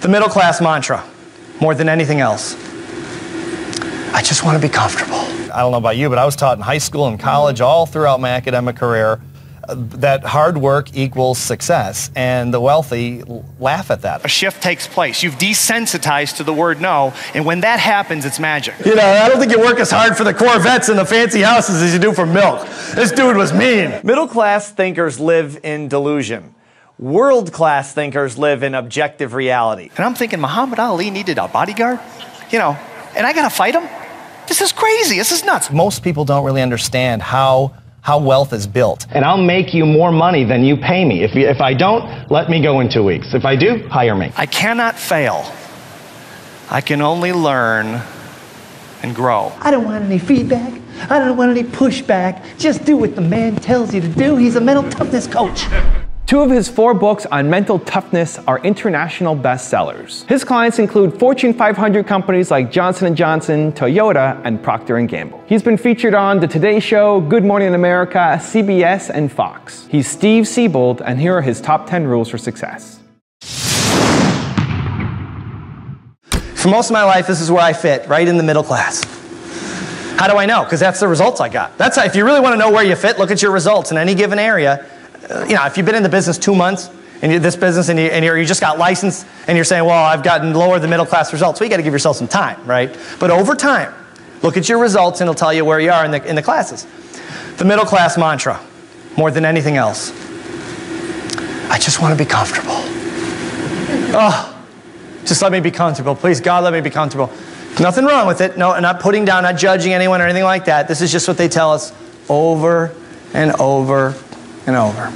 The middle class mantra, more than anything else. I just want to be comfortable. I don't know about you, but I was taught in high school and college, all throughout my academic career, uh, that hard work equals success, and the wealthy laugh at that. A shift takes place. You've desensitized to the word no, and when that happens, it's magic. You know, I don't think you work as hard for the Corvettes and the fancy houses as you do for milk. This dude was mean. Middle class thinkers live in delusion. World class thinkers live in objective reality. And I'm thinking Muhammad Ali needed a bodyguard, you know, and I gotta fight him? This is crazy. This is nuts. Most people don't really understand how how wealth is built. And I'll make you more money than you pay me. If, you, if I don't, let me go in two weeks. If I do, hire me. I cannot fail. I can only learn and grow. I don't want any feedback. I don't want any pushback. Just do what the man tells you to do. He's a mental toughness coach. Two of his four books on mental toughness are international bestsellers. His clients include Fortune 500 companies like Johnson & Johnson, Toyota, and Procter & Gamble. He's been featured on The Today Show, Good Morning America, CBS, and Fox. He's Steve Siebold, and here are his top 10 rules for success. For most of my life, this is where I fit, right in the middle class. How do I know? Because that's the results I got. That's how, if you really want to know where you fit, look at your results in any given area you know, if you've been in the business two months, and you, this business, and, you, and you just got licensed, and you're saying, well, I've gotten lower than middle class results, well, you got to give yourself some time, right? But over time, look at your results, and it'll tell you where you are in the, in the classes. The middle class mantra, more than anything else, I just want to be comfortable. Oh, just let me be comfortable. Please, God, let me be comfortable. Nothing wrong with it. No, I'm not putting down, not judging anyone or anything like that. This is just what they tell us over and over and over.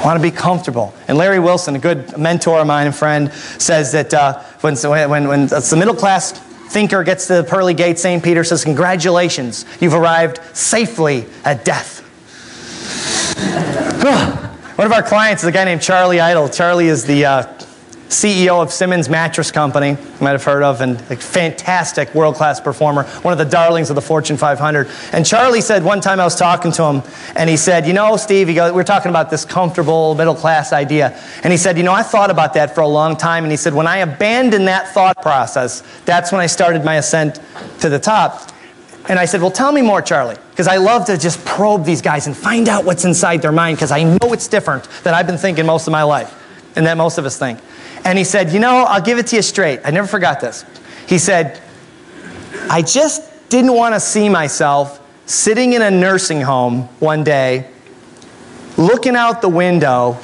I want to be comfortable. And Larry Wilson, a good mentor of mine and friend, says that uh, when, when, when the middle class thinker gets to the pearly gates, St. Peter says, Congratulations, you've arrived safely at death. One of our clients is a guy named Charlie Eitel. Charlie is the uh, CEO of Simmons Mattress Company, you might have heard of, and a fantastic world class performer, one of the darlings of the Fortune 500. And Charlie said one time I was talking to him, and he said, You know, Steve, goes, we are talking about this comfortable middle class idea. And he said, You know, I thought about that for a long time. And he said, When I abandoned that thought process, that's when I started my ascent to the top. And I said, Well, tell me more, Charlie, because I love to just probe these guys and find out what's inside their mind because I know it's different than I've been thinking most of my life and that most of us think. And he said, You know, I'll give it to you straight. I never forgot this. He said, I just didn't want to see myself sitting in a nursing home one day, looking out the window,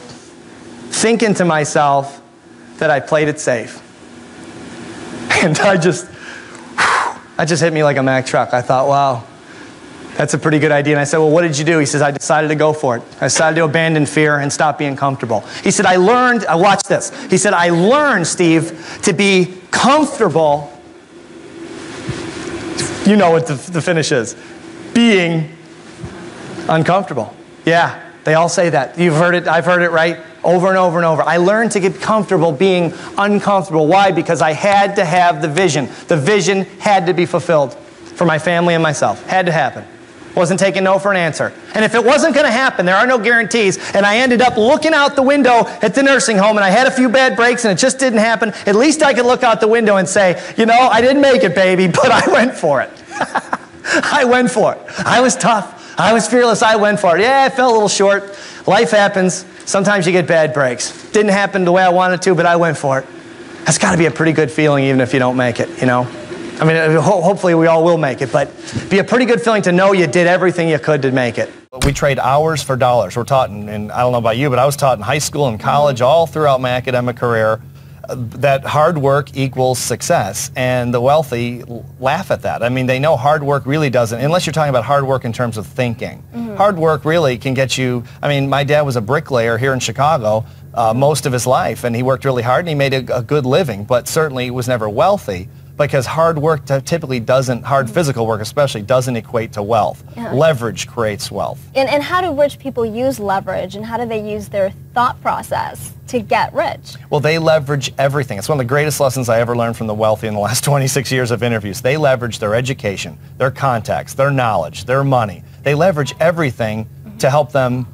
thinking to myself that I played it safe. And I just, I just hit me like a Mack truck. I thought, wow, that's a pretty good idea. And I said, Well, what did you do? He says, I decided to go for it. I decided to abandon fear and stop being comfortable. He said, I learned, I watch this. He said, I learned, Steve, to be comfortable. You know what the, the finish is being uncomfortable. Yeah, they all say that. You've heard it, I've heard it right over and over and over. I learned to get comfortable being uncomfortable. Why? Because I had to have the vision. The vision had to be fulfilled for my family and myself. Had to happen. Wasn't taking no for an answer. And if it wasn't going to happen, there are no guarantees. And I ended up looking out the window at the nursing home and I had a few bad breaks and it just didn't happen. At least I could look out the window and say, you know, I didn't make it, baby, but I went for it. I went for it. I was tough. I was fearless. I went for it. Yeah, I fell a little short. Life happens. Sometimes you get bad breaks. Didn't happen the way I wanted to, but I went for it. That's got to be a pretty good feeling, even if you don't make it, you know? I mean, uh, hopefully we all will make it, but be a pretty good feeling to know you did everything you could to make it. We trade hours for dollars. We're taught, in, and I don't know about you, but I was taught in high school and college, all throughout my academic career, uh, that hard work equals success, and the wealthy laugh at that. I mean, they know hard work really doesn't, unless you're talking about hard work in terms of thinking. Mm-hmm. Hard work really can get you. I mean, my dad was a bricklayer here in Chicago uh, most of his life, and he worked really hard and he made a, a good living, but certainly was never wealthy because hard work typically doesn't, hard physical work especially, doesn't equate to wealth. Yeah. Leverage creates wealth. And, and how do rich people use leverage and how do they use their thought process to get rich? Well, they leverage everything. It's one of the greatest lessons I ever learned from the wealthy in the last 26 years of interviews. They leverage their education, their contacts, their knowledge, their money. They leverage everything mm-hmm. to help them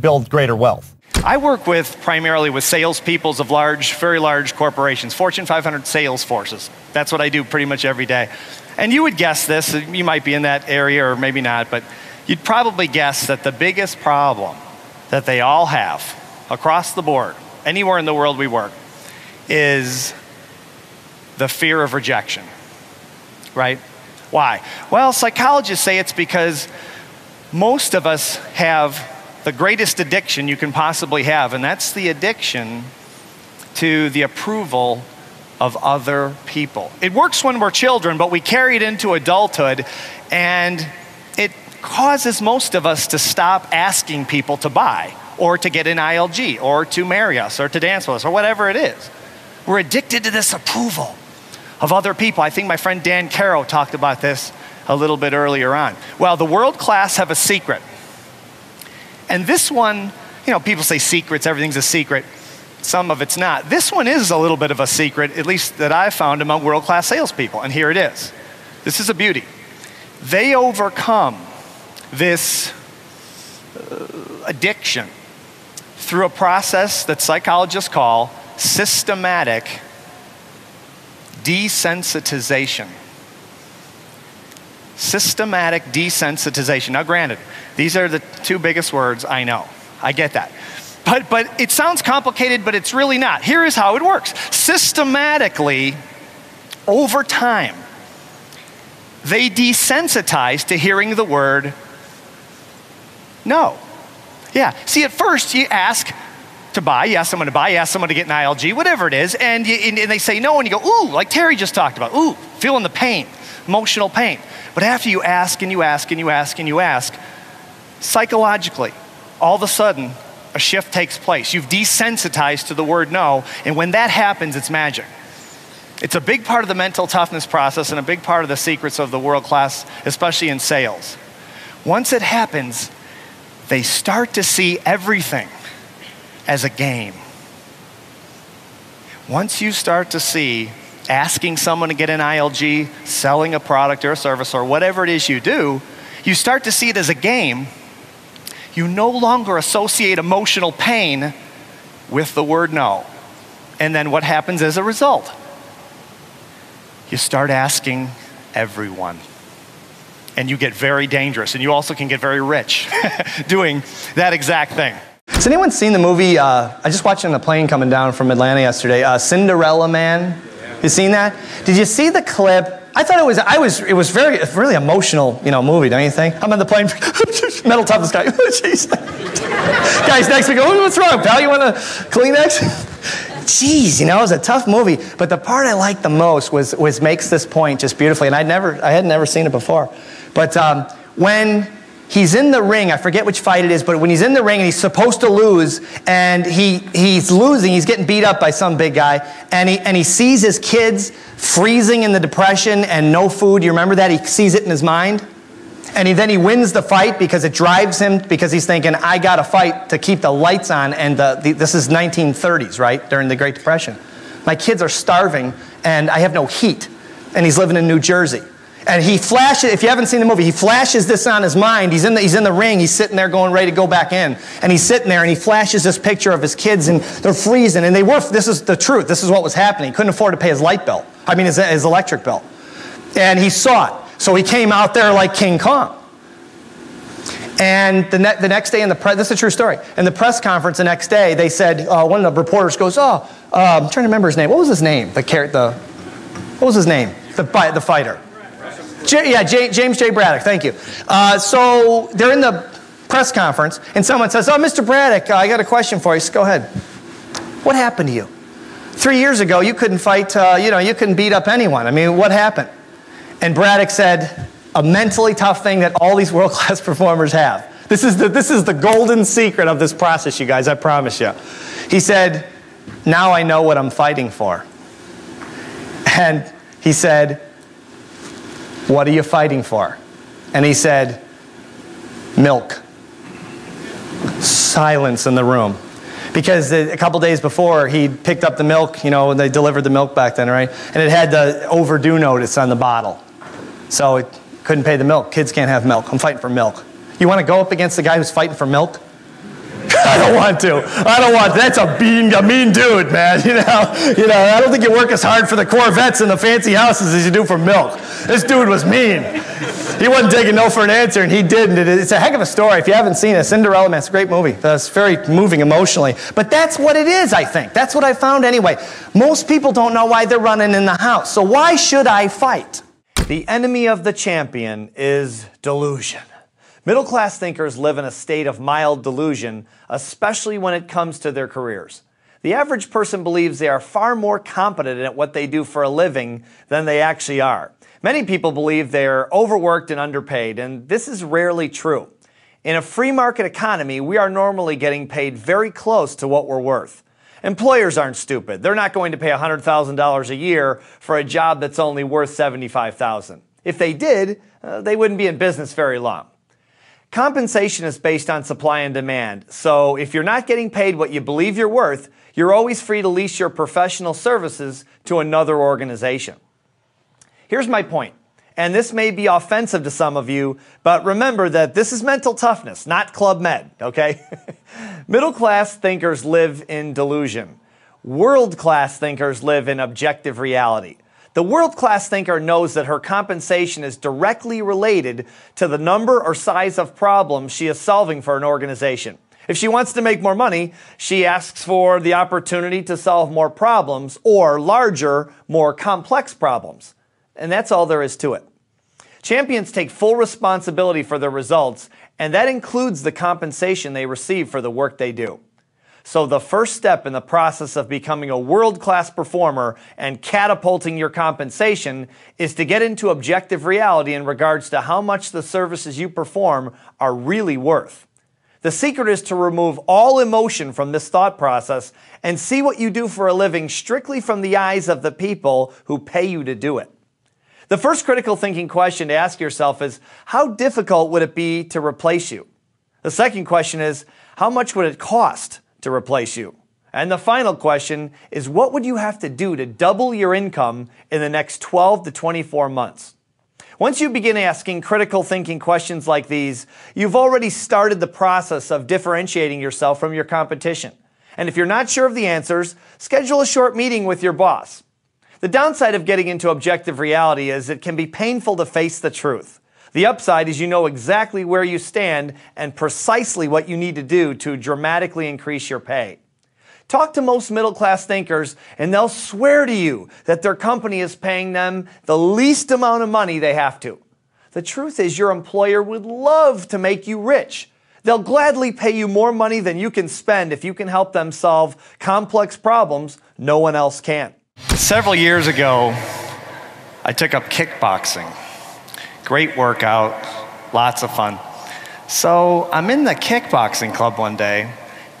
build greater wealth. I work with primarily with salespeoples of large, very large corporations, Fortune 500 sales forces. That's what I do pretty much every day. And you would guess this, you might be in that area or maybe not, but you'd probably guess that the biggest problem that they all have across the board, anywhere in the world we work, is the fear of rejection. Right? Why? Well, psychologists say it's because most of us have the greatest addiction you can possibly have, and that's the addiction to the approval of other people. It works when we're children, but we carry it into adulthood, and it causes most of us to stop asking people to buy, or to get an ILG, or to marry us, or to dance with us, or whatever it is. We're addicted to this approval of other people. I think my friend Dan Caro talked about this a little bit earlier on. Well, the world class have a secret. And this one, you know, people say secrets, everything's a secret. Some of it's not. This one is a little bit of a secret, at least that I've found among world class salespeople. And here it is. This is a beauty. They overcome this uh, addiction through a process that psychologists call systematic desensitization. Systematic desensitization. Now, granted, these are the two biggest words I know. I get that. But, but it sounds complicated, but it's really not. Here is how it works systematically, over time, they desensitize to hearing the word no. Yeah. See, at first you ask to buy, you ask someone to buy, you ask someone to get an ILG, whatever it is, and, you, and, and they say no, and you go, ooh, like Terry just talked about, ooh, feeling the pain, emotional pain. But after you ask and you ask and you ask and you ask, psychologically, all of a sudden, a shift takes place. You've desensitized to the word no, and when that happens, it's magic. It's a big part of the mental toughness process and a big part of the secrets of the world class, especially in sales. Once it happens, they start to see everything as a game. Once you start to see asking someone to get an ILG, selling a product or a service, or whatever it is you do, you start to see it as a game. You no longer associate emotional pain with the word no. And then what happens as a result? You start asking everyone. And you get very dangerous. And you also can get very rich doing that exact thing. Has anyone seen the movie? Uh, I just watched it on the plane coming down from Atlanta yesterday. Uh, Cinderella Man. You seen that? Did you see the clip? I thought it was. I was. It was very, really emotional, you know, movie. Don't you think? I'm on the plane. Mental toughness guy. Jeez. Guys next me go. What's wrong, pal? You want a Kleenex? Jeez, you know, it was a tough movie. But the part I liked the most was was makes this point just beautifully, and I'd never, I had never seen it before. But um, when he's in the ring. I forget which fight it is, but when he's in the ring and he's supposed to lose, and he, he's losing, he's getting beat up by some big guy, and he, and he sees his kids freezing in the depression and no food. You remember that? He sees it in his mind. And he, then he wins the fight because it drives him because he's thinking, I got to fight to keep the lights on. And the, the, this is 1930s, right? During the Great Depression. My kids are starving and I have no heat. And he's living in New Jersey. And he flashes, if you haven't seen the movie, he flashes this on his mind. He's in, the, he's in the ring, he's sitting there going ready to go back in. And he's sitting there and he flashes this picture of his kids and they're freezing. And they were, this is the truth, this is what was happening. He couldn't afford to pay his light bill, I mean, his, his electric bill. And he saw it. So he came out there like King Kong. And the, ne- the next day in the press, this is a true story. In the press conference the next day, they said, uh, one of the reporters goes, oh, uh, I'm trying to remember his name. What was his name? The, the what was his name? The, the fighter. J- yeah, J- James J. Braddock, thank you. Uh, so they're in the press conference, and someone says, Oh, Mr. Braddock, uh, I got a question for you. Go ahead. What happened to you? Three years ago, you couldn't fight, uh, you know, you couldn't beat up anyone. I mean, what happened? And Braddock said, A mentally tough thing that all these world class performers have. This is, the, this is the golden secret of this process, you guys, I promise you. He said, Now I know what I'm fighting for. And he said, what are you fighting for? And he said, Milk. Silence in the room. Because a couple days before, he picked up the milk, you know, they delivered the milk back then, right? And it had the overdue notice on the bottle. So it couldn't pay the milk. Kids can't have milk. I'm fighting for milk. You want to go up against the guy who's fighting for milk? I don't want to. I don't want. That's a mean, a mean dude, man. You know, you know. I don't think you work as hard for the Corvettes and the fancy houses as you do for milk. This dude was mean. He wasn't taking no for an answer, and he didn't. It's a heck of a story. If you haven't seen it, Cinderella Man, it's a great movie. It's very moving emotionally. But that's what it is, I think. That's what I found anyway. Most people don't know why they're running in the house. So why should I fight? The enemy of the champion is delusion. Middle class thinkers live in a state of mild delusion, especially when it comes to their careers. The average person believes they are far more competent at what they do for a living than they actually are. Many people believe they are overworked and underpaid, and this is rarely true. In a free market economy, we are normally getting paid very close to what we're worth. Employers aren't stupid. They're not going to pay $100,000 a year for a job that's only worth 75,000. If they did, uh, they wouldn't be in business very long. Compensation is based on supply and demand. So if you're not getting paid what you believe you're worth, you're always free to lease your professional services to another organization. Here's my point, and this may be offensive to some of you, but remember that this is mental toughness, not Club Med, okay? Middle class thinkers live in delusion. World class thinkers live in objective reality. The world class thinker knows that her compensation is directly related to the number or size of problems she is solving for an organization. If she wants to make more money, she asks for the opportunity to solve more problems or larger, more complex problems. And that's all there is to it. Champions take full responsibility for their results, and that includes the compensation they receive for the work they do. So, the first step in the process of becoming a world class performer and catapulting your compensation is to get into objective reality in regards to how much the services you perform are really worth. The secret is to remove all emotion from this thought process and see what you do for a living strictly from the eyes of the people who pay you to do it. The first critical thinking question to ask yourself is how difficult would it be to replace you? The second question is how much would it cost to replace you? And the final question is what would you have to do to double your income in the next 12 to 24 months? Once you begin asking critical thinking questions like these, you've already started the process of differentiating yourself from your competition. And if you're not sure of the answers, schedule a short meeting with your boss. The downside of getting into objective reality is it can be painful to face the truth. The upside is you know exactly where you stand and precisely what you need to do to dramatically increase your pay. Talk to most middle class thinkers and they'll swear to you that their company is paying them the least amount of money they have to. The truth is your employer would love to make you rich. They'll gladly pay you more money than you can spend if you can help them solve complex problems no one else can. Several years ago, I took up kickboxing. Great workout, lots of fun. So I'm in the kickboxing club one day,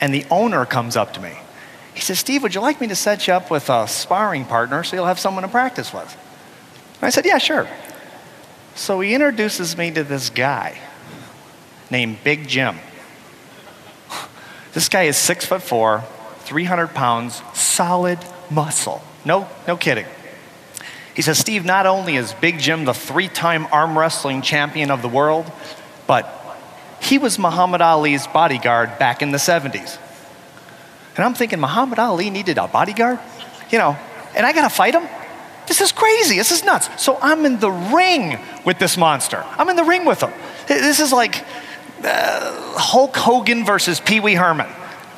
and the owner comes up to me. He says, Steve, would you like me to set you up with a sparring partner so you'll have someone to practice with? And I said, Yeah, sure. So he introduces me to this guy named Big Jim. This guy is six foot four, 300 pounds, solid muscle. No, no kidding. He says, Steve, not only is Big Jim the three time arm wrestling champion of the world, but he was Muhammad Ali's bodyguard back in the 70s. And I'm thinking, Muhammad Ali needed a bodyguard? You know, and I gotta fight him? This is crazy. This is nuts. So I'm in the ring with this monster. I'm in the ring with him. This is like uh, Hulk Hogan versus Pee Wee Herman.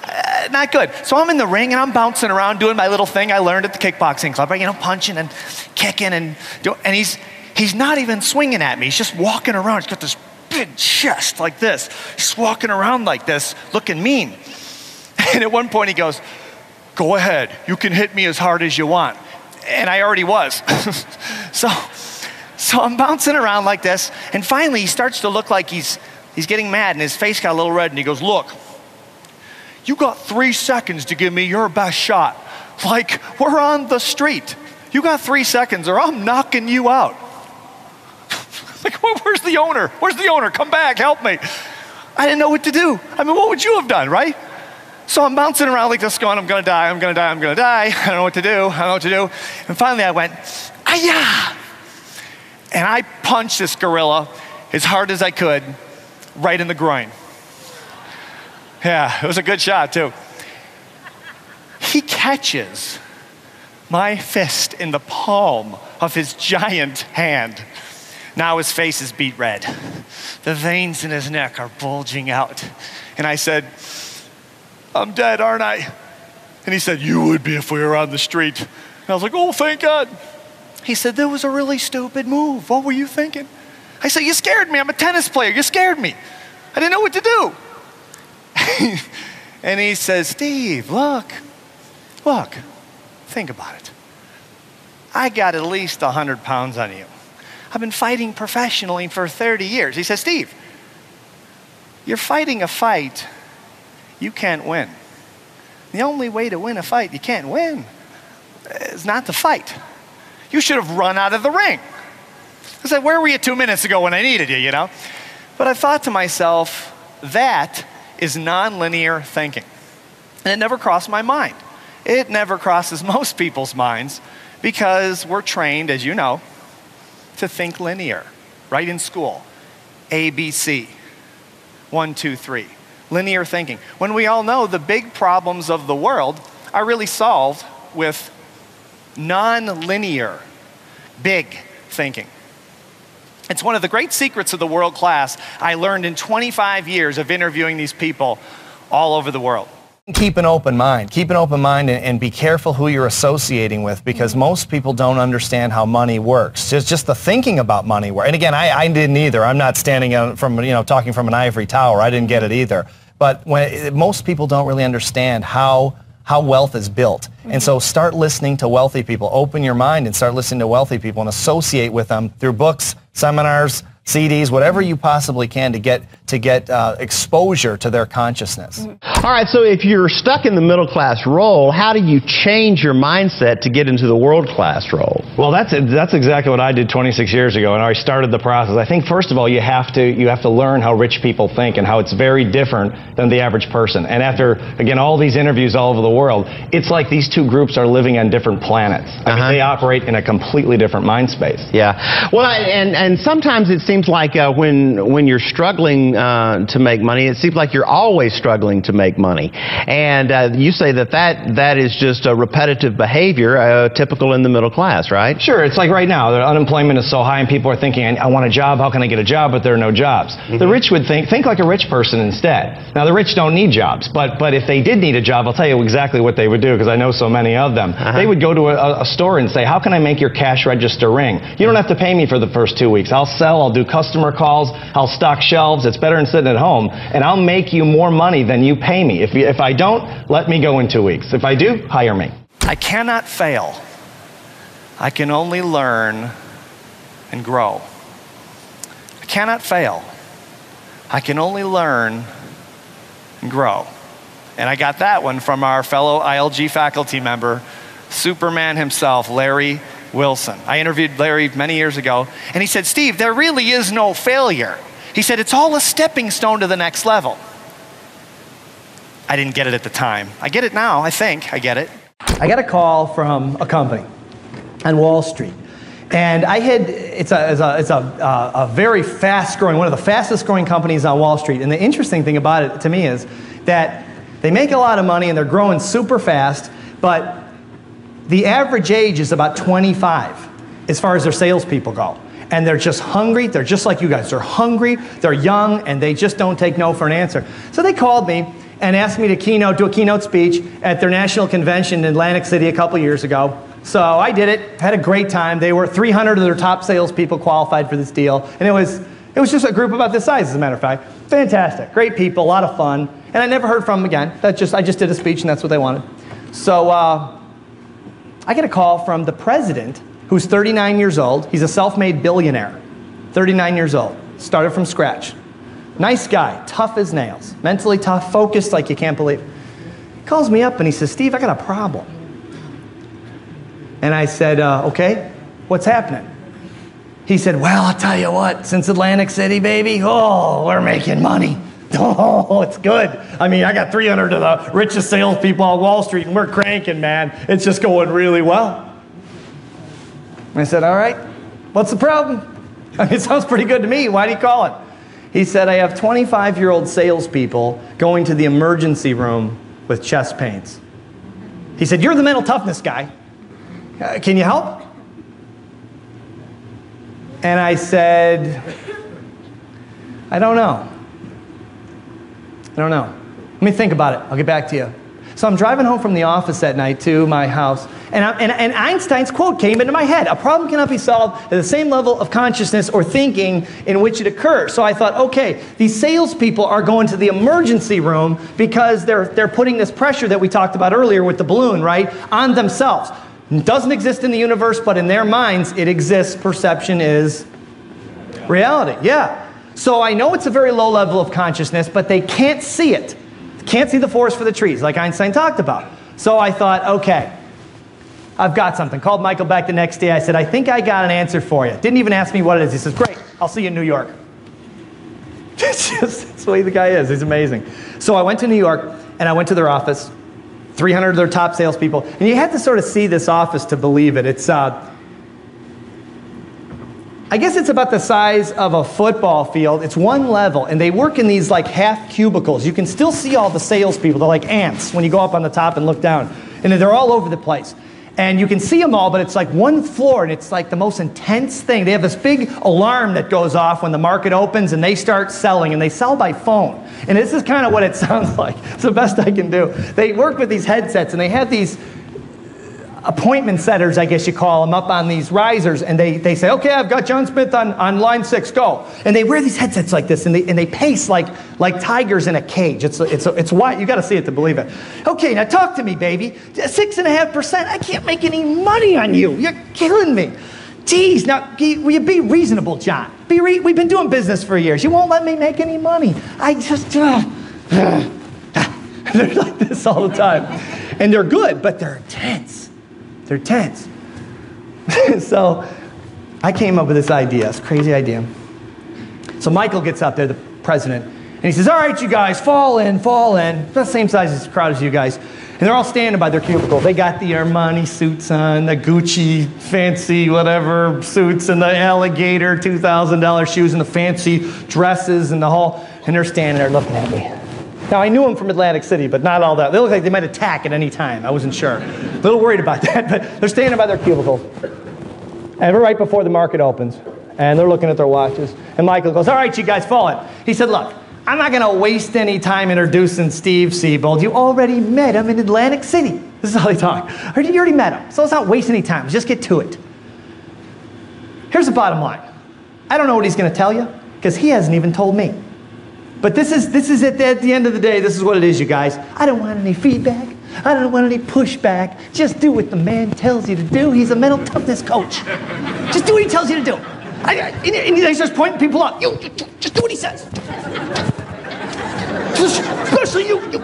Uh, not good. So I'm in the ring and I'm bouncing around doing my little thing I learned at the kickboxing club. You know, punching and kicking and do, and he's he's not even swinging at me. He's just walking around. He's got this big chest like this. He's walking around like this, looking mean. And at one point he goes, "Go ahead. You can hit me as hard as you want." And I already was. so so I'm bouncing around like this, and finally he starts to look like he's he's getting mad, and his face got a little red, and he goes, "Look." You got three seconds to give me your best shot. Like, we're on the street. You got three seconds, or I'm knocking you out. like, where's the owner? Where's the owner? Come back, help me. I didn't know what to do. I mean, what would you have done, right? So I'm bouncing around like this, going, I'm gonna die, I'm gonna die, I'm gonna die. I don't know what to do, I don't know what to do. And finally I went, ayah! And I punched this gorilla as hard as I could right in the groin. Yeah, it was a good shot, too. He catches my fist in the palm of his giant hand. Now his face is beet red. The veins in his neck are bulging out. And I said, I'm dead, aren't I? And he said, You would be if we were on the street. And I was like, Oh, thank God. He said, That was a really stupid move. What were you thinking? I said, You scared me. I'm a tennis player. You scared me. I didn't know what to do. and he says, Steve, look, look, think about it. I got at least 100 pounds on you. I've been fighting professionally for 30 years. He says, Steve, you're fighting a fight you can't win. The only way to win a fight you can't win is not to fight. You should have run out of the ring. I said, Where were you two minutes ago when I needed you, you know? But I thought to myself, that is nonlinear thinking. And it never crossed my mind. It never crosses most people's minds because we're trained, as you know, to think linear, right in school. A, B, C. One, two, three. Linear thinking. When we all know the big problems of the world are really solved with non linear, big thinking. It's one of the great secrets of the world class I learned in 25 years of interviewing these people all over the world. Keep an open mind. Keep an open mind and, and, be careful who you're associating with because most people don't understand how money works. Just, just the thinking about money work. And again, I, I didn't either. I'm not standing from, you know, talking from an ivory tower. I didn't get it either. But when, most people don't really understand how how wealth is built. Mm-hmm. And so start listening to wealthy people. Open your mind and start listening to wealthy people and associate with them through books, seminars, CDs, whatever you possibly can to get to get uh, exposure to their consciousness. All right, so if you're stuck in the middle class role, how do you change your mindset to get into the world class role? Well, that's that's exactly what I did 26 years ago, and I started the process. I think first of all, you have to you have to learn how rich people think and how it's very different than the average person. And after again all these interviews all over the world, it's like these two groups are living on different planets. I uh-huh. mean, they operate in a completely different mind space. Yeah. Well, and and sometimes it seems seems like uh, when when you're struggling uh, to make money, it seems like you're always struggling to make money. And uh, you say that, that that is just a repetitive behavior, uh, typical in the middle class, right? Sure. It's like right now, the unemployment is so high, and people are thinking, "I want a job. How can I get a job?" But there are no jobs. Mm-hmm. The rich would think think like a rich person instead. Now, the rich don't need jobs, but but if they did need a job, I'll tell you exactly what they would do because I know so many of them. Uh-huh. They would go to a, a store and say, "How can I make your cash register ring? You don't have to pay me for the first two weeks. I'll sell. I'll do customer calls, I'll stock shelves. It's better than sitting at home. And I'll make you more money than you pay me. If, if I don't, let me go in two weeks. If I do, hire me. I cannot fail. I can only learn and grow. I cannot fail. I can only learn and grow. And I got that one from our fellow ILG faculty member, Superman himself, Larry Wilson. I interviewed Larry many years ago, and he said, Steve, there really is no failure. He said, it's all a stepping stone to the next level. I didn't get it at the time. I get it now, I think. I get it. I got a call from a company on Wall Street. And I had, it's a, it's a, it's a, uh, a very fast growing, one of the fastest growing companies on Wall Street. And the interesting thing about it to me is that they make a lot of money and they're growing super fast, but the average age is about 25 as far as their salespeople go. And they're just hungry. They're just like you guys. They're hungry, they're young, and they just don't take no for an answer. So they called me and asked me to keynote, do a keynote speech at their national convention in Atlantic City a couple years ago. So I did it, had a great time. They were 300 of their top salespeople qualified for this deal. And it was, it was just a group about this size, as a matter of fact. Fantastic. Great people, a lot of fun. And I never heard from them again. That just, I just did a speech, and that's what they wanted. So uh, I get a call from the president, who's 39 years old. He's a self made billionaire, 39 years old, started from scratch. Nice guy, tough as nails, mentally tough, focused like you can't believe. He calls me up and he says, Steve, I got a problem. And I said, uh, okay, what's happening? He said, well, I'll tell you what, since Atlantic City, baby, oh, we're making money. Oh, it's good. I mean, I got 300 of the richest salespeople on Wall Street, and we're cranking, man. It's just going really well. I said, All right, what's the problem? I mean, it sounds pretty good to me. Why do you call it? He said, I have 25 year old salespeople going to the emergency room with chest pains. He said, You're the mental toughness guy. Uh, can you help? And I said, I don't know. I don't know. Let me think about it. I'll get back to you. So I'm driving home from the office that night to my house, and, and, and, Einstein's quote came into my head A problem cannot be solved at the same level of consciousness or thinking in which it occurs. So I thought, okay, these salespeople are going to the emergency room because they're, they're putting this pressure that we talked about earlier with the balloon, right, on themselves. It doesn't exist in the universe, but in their minds, it exists. Perception is reality. Yeah. So I know it's a very low level of consciousness, but they can't see it. Can't see the forest for the trees, like Einstein talked about. So I thought, okay, I've got something. Called Michael back the next day. I said, I think I got an answer for you. Didn't even ask me what it is. He says, Great, I'll see you in New York. It's just that's the way the guy is. He's amazing. So I went to New York and I went to their office. 300 of their top salespeople. And you have to sort of see this office to believe it. It's, uh, I guess it's about the size of a football field. It's one level, and they work in these like half cubicles. You can still see all the salespeople. They're like ants when you go up on the top and look down. And they're all over the place. And you can see them all, but it's like one floor, and it's like the most intense thing. They have this big alarm that goes off when the market opens, and they start selling, and they sell by phone. And this is kind of what it sounds like. It's the best I can do. They work with these headsets, and they have these appointment setters, I guess you call them, up on these risers, and they, they say, okay, I've got John Smith on, on line six, go. And they wear these headsets like this, and they, and they pace like, like tigers in a cage. It's, it's, it's why you got to see it to believe it. Okay, now talk to me, baby. Six and a half percent, I can't make any money on you. You're killing me. Geez, now, will you be reasonable, John? Be re- we've been doing business for years. You won't let me make any money. I just, uh, they're like this all the time. And they're good, but they're intense. They're tense. so I came up with this idea, this crazy idea. So Michael gets up there, the president, and he says, All right, you guys, fall in, fall in. the same size as crowd as you guys. And they're all standing by their cubicle. They got the Armani suits on, the Gucci fancy whatever suits, and the alligator $2,000 shoes, and the fancy dresses, and the whole. And they're standing there looking at me. Now, I knew them from Atlantic City, but not all that. They look like they might attack at any time. I wasn't sure. A little worried about that, but they're standing by their cubicles. And we're right before the market opens. And they're looking at their watches. And Michael goes, All right, you guys, fall in. He said, Look, I'm not going to waste any time introducing Steve Siebold. You already met him in Atlantic City. This is how they talk. You already met him. So let's not waste any time. Just get to it. Here's the bottom line I don't know what he's going to tell you because he hasn't even told me. But this is, this is at the, at the end of the day, this is what it is, you guys. I don't want any feedback. I don't want any pushback. Just do what the man tells you to do. He's a mental toughness coach. Just do what he tells you to do. I, I, and, and he's just pointing people out. You, you, just do what he says. Especially you. you.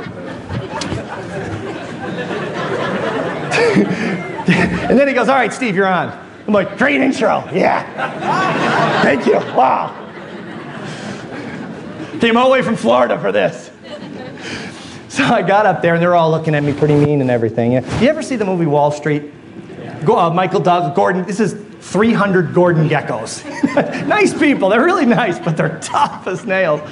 and then he goes, All right, Steve, you're on. I'm like, Great intro. Yeah. Thank you. Wow. Came all the way from Florida for this. So I got up there and they're all looking at me pretty mean and everything. You ever see the movie Wall Street? Go, uh, Michael Douglas Gordon, this is 300 Gordon Gekkos. nice people, they're really nice, but they're tough as nails.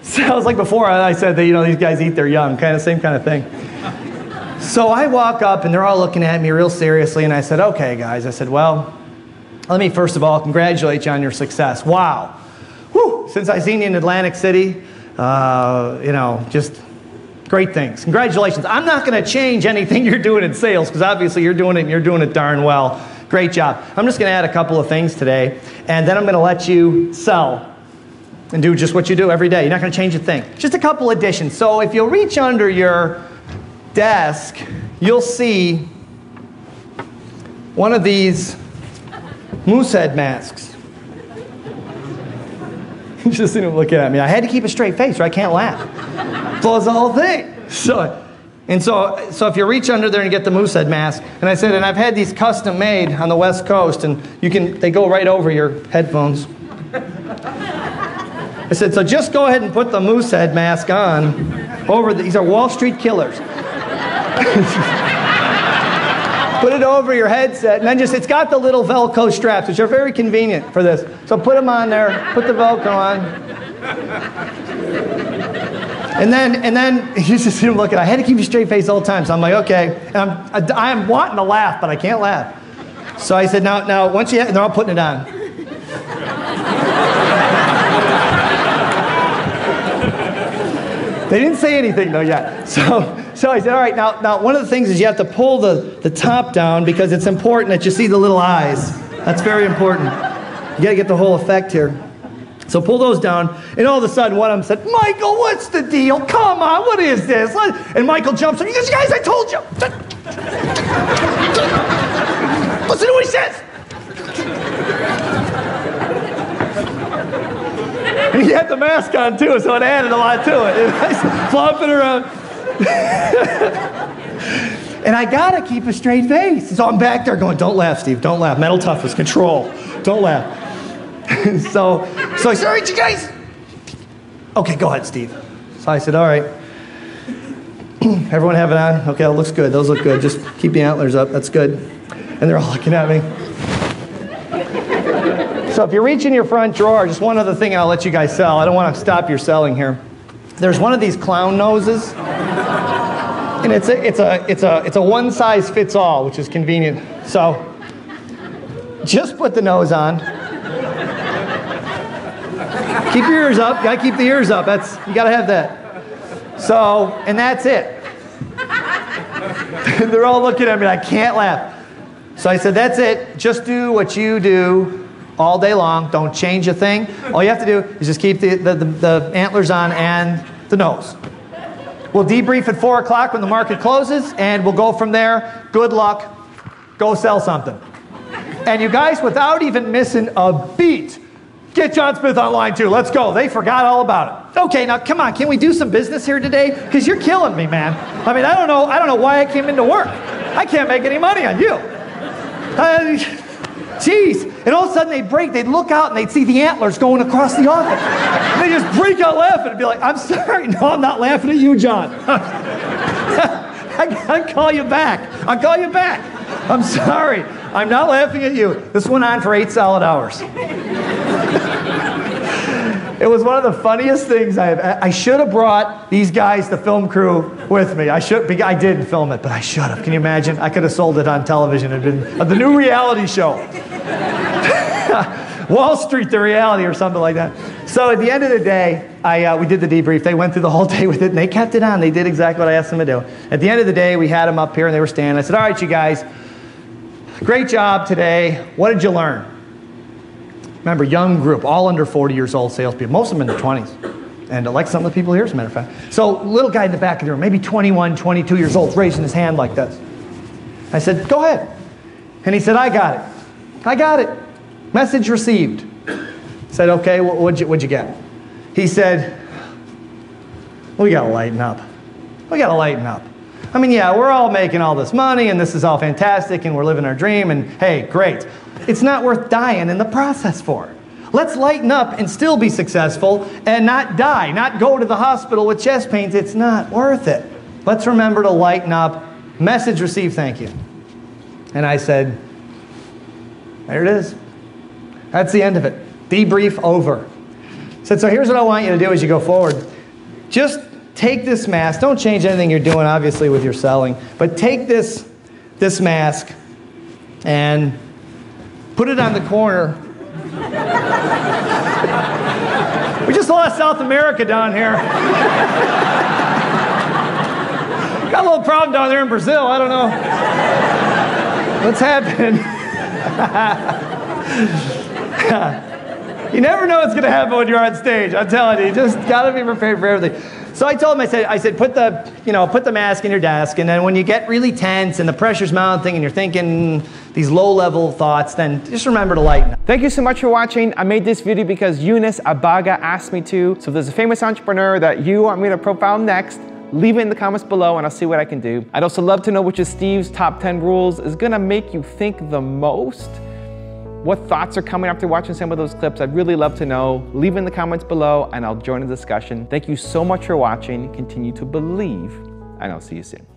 So I was like before, I said that, you know, these guys eat their young, kind of same kind of thing. So I walk up and they're all looking at me real seriously, and I said, okay, guys. I said, well, let me first of all congratulate you on your success. Wow since I've seen you in Atlantic City, uh, you know, just great things. Congratulations. I'm not going to change anything you're doing in sales because obviously you're doing it and you're doing it darn well. Great job. I'm just going to add a couple of things today, and then I'm going to let you sell and do just what you do every day. You're not going to change a thing. Just a couple additions. So if you'll reach under your desk, you'll see one of these moose head masks. Just seen him looking at me. I had to keep a straight face or I can't laugh. So the whole thing. So, and so, so if you reach under there and get the moose head mask, and I said, and I've had these custom made on the West Coast, and you can, they go right over your headphones. I said, so just go ahead and put the moose head mask on over the, these are Wall Street killers. put it over your headset, and then just, it's got the little Velcro straps, which are very convenient for this. So put them on there, put the Velcro on. And then, and then you just see him looking. I had to keep a straight face all the time. So I'm like, okay. And I'm, I, am wanting to laugh, but I can't laugh. So I said, now, now, once you, they're all putting it on. they didn't say anything though yet. So, so I said, all right, now, now one of the things is you have to pull the, the top down because it's important that you see the little eyes. That's very important. You got to get the whole effect here. So pull those down, and all of a sudden one of them said, Michael, what's the deal? Come on, what is this? And Michael jumps up. He goes, guys, I told you. Listen to what he says. And he had the mask on too, so it added a lot to it. Flopping around. and I gotta keep a straight face. So I'm back there going, don't laugh, Steve, don't laugh. Mental toughness, control. Don't laugh. so, so I said, all right, you guys. Okay, go ahead, Steve. So I said, all right. Everyone have it on? Okay, it looks good. Those look good. Just keep the antlers up. That's good. And they're all looking at me. So if you reach in your front drawer, just one other thing I'll let you guys sell. I don't want to stop your selling here. There's one of these clown noses. And it's a, it's a, it's a, it's a one size fits all, which is convenient. So just put the nose on. Keep your ears up. Gotta keep the ears up. That's you gotta have that. So, and that's it. They're all looking at me. I can't laugh. So I said, that's it. Just do what you do all day long. Don't change a thing. All you have to do is just keep the, the, the, the antlers on and the nose. We'll debrief at 4 o'clock when the market closes, and we'll go from there. Good luck. Go sell something. And you guys, without even missing a beat, Get John Smith online too. Let's go. They forgot all about it. Okay, now come on. Can we do some business here today? Because you're killing me, man. I mean, I don't know. I don't know why I came into work. I can't make any money on you. Uh, Jeez. And all of a sudden they'd break, they'd look out and they'd see the antlers going across the office. And they just break out laughing and be like, I'm sorry. No, I'm not laughing at you, John. I, I'll call you back. I'll call you back. I'm sorry. I'm not laughing at you. This went on for eight solid hours. It was one of the funniest things I have. I should have brought these guys, the film crew, with me. I should. I didn't film it, but I should have. Can you imagine? I could have sold it on television. It'd been uh, the new reality show. Wall Street, the reality, or something like that. So at the end of the day, I, uh, we did the debrief. They went through the whole day with it, and they kept it on. They did exactly what I asked them to do. At the end of the day, we had them up here, and they were standing. I said, "All right, you guys, great job today. What did you learn?" Remember, young group, all under 40 years old salespeople, most of them in their 20s. And uh, like some of the people here, as a matter of fact. So, little guy in the back of the room, maybe 21, 22 years old, raising his hand like this. I said, Go ahead. And he said, I got it. I got it. Message received. I said, Okay, what'd you, what'd you get? He said, We got to lighten up. We got to lighten up. I mean, yeah, we're all making all this money and this is all fantastic and we're living our dream and hey, great. It's not worth dying in the process for. Let's lighten up and still be successful and not die, not go to the hospital with chest pains. It's not worth it. Let's remember to lighten up. Message received, thank you. And I said, there it is. That's the end of it. Debrief over. I said, so here's what I want you to do as you go forward. Just take this mask. Don't change anything you're doing, obviously, with your selling, but take this, this mask and put it on the corner. we just lost South America down here. Got a little problem down there in Brazil. I don't know. What's happening? you never know what's going to happen when you're on stage. I'm telling you, you just got to be prepared for everything. So I told him, I said, I said, put the, you know, put the mask in your desk, and then when you get really tense and the pressure's mounting and you're thinking these low-level thoughts, then just remember to lighten up. Thank you so much for watching. I made this video because Eunice Abaga asked me to. So if there's a famous entrepreneur that you want me to profile next, leave it in the comments below and I'll see what I can do. I'd also love to know which of Steve's top 10 rules is gonna make you think the most what thoughts are coming after watching some of those clips? I'd really love to know. Leave in the comments below and I'll join the discussion. Thank you so much for watching. Continue to believe and I'll see you soon.